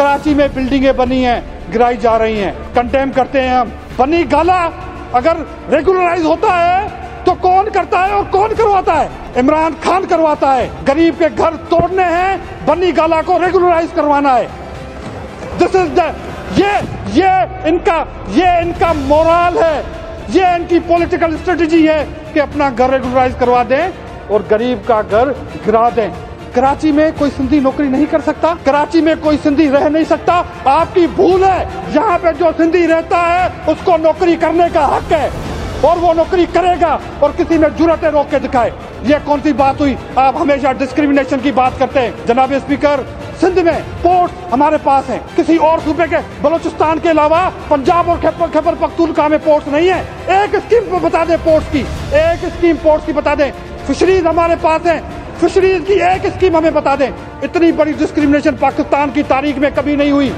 कराची में बिल्डिंगें बनी हैं, गिराई जा रही हैं। कंडेम करते हैं हम। बनी गाला, अगर रेगुलराइज होता है तो कौन करता है और कौन करवाता है? इमरान खान करवाता है। गरीब के घर तोड़ने हैं, बनी गाला को रेगुलराइज करवाना है। दिस इज़ द ये ये इनका ये इनका मोराल है। ये इनकी पॉलिटिकल स्ट्रेटजी है कि अपना घर रेगुलराइज करवा दें और गरीब का घर गिरा दें। कराची में कोई सिंधी नौकरी नहीं कर सकता, कराची में कोई सिंधी रह नहीं सकता। आपकी भूल है, यहाँ पे जो सिंधी रहता है, उसको नौकरी करने का हक है, और वो नौकरी करेगा, और किसी में ज़रूरत रोक के दिखाए ये कौन सी बात हुई? आप हमेशा डिस्क्रिमिनेशन की बात करते हैं। जनाब स्पीकर सिंध में पोर्ट हमारे पास है। किसी और सूबे के, बलोचिस्तान के अलावा पंजाब और खैबर खैबर पख्तूनख्वा में पोर्ट्स नहीं है। एक स्कीम बता दें पोर्ट्स की। एक स्कीम पोर्ट की बता दें। फिशरीज हमारे पास है। फिशरीज की एक स्कीम हमें बता दें, इतनी बड़ी डिस्क्रिमिनेशन पाकिस्तान की तारीख में कभी नहीं हुई।